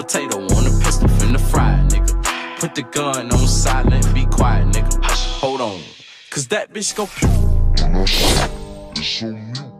Potato on a pistol, finna fry, nigga. Put the gun on silent, be quiet, nigga. Hush, hold on, cause that bitch go. It's so mute.